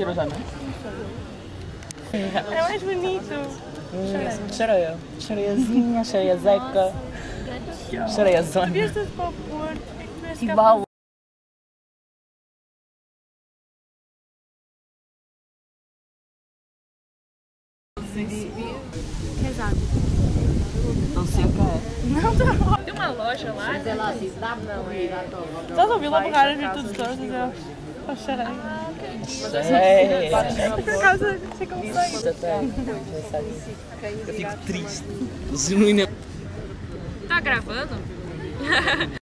tirou já, né? É mais bonito. Sereia. Sereiazinha, sereia zeca. Sereia zona. Devias ter para o Porto e seca é. Tem uma loja lá. Não, é. Estás a ouvir lá borrar as virtudes todas? Oh, chorei. Sereia. Por acaso, sei como sei. Eu fico triste. Genuína. Tá gravando?